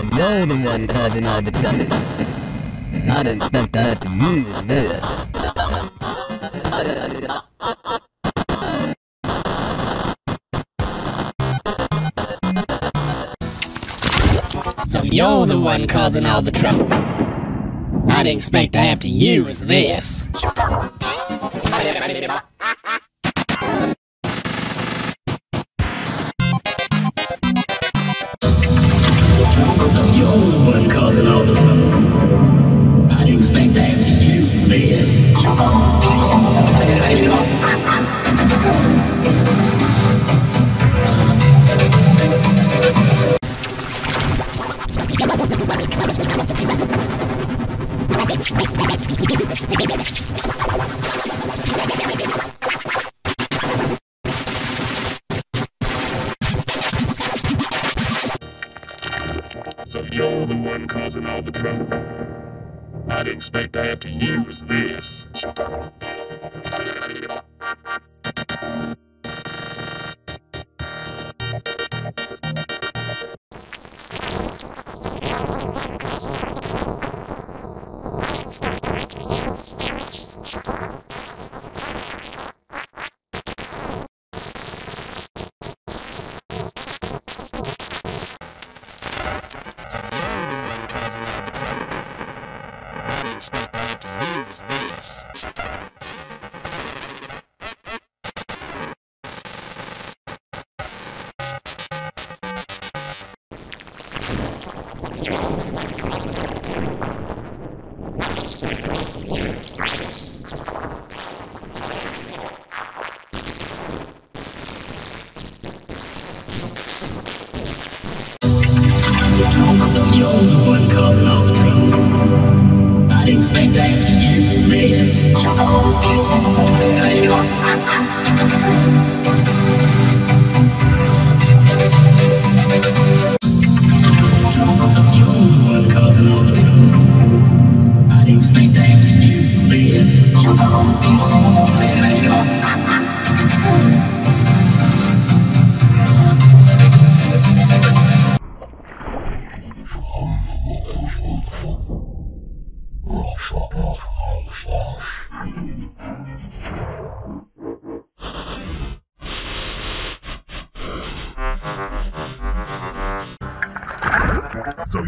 So you're the one causing all the trouble. I didn't to have to use this. So you're the one causing all the trouble. I didn't expect to have to use this. So you're the one causing all the trouble. I didn't expect to have to use this. One causing I didn't expect to have to use this. So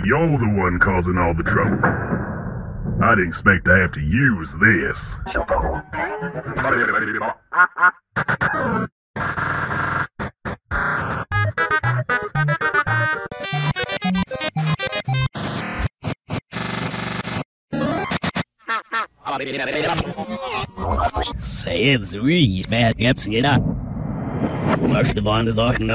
you're the one causing all the trouble. I didn't expect to have to use this. Säg så i spädgreppsida. Värst vanliga saken är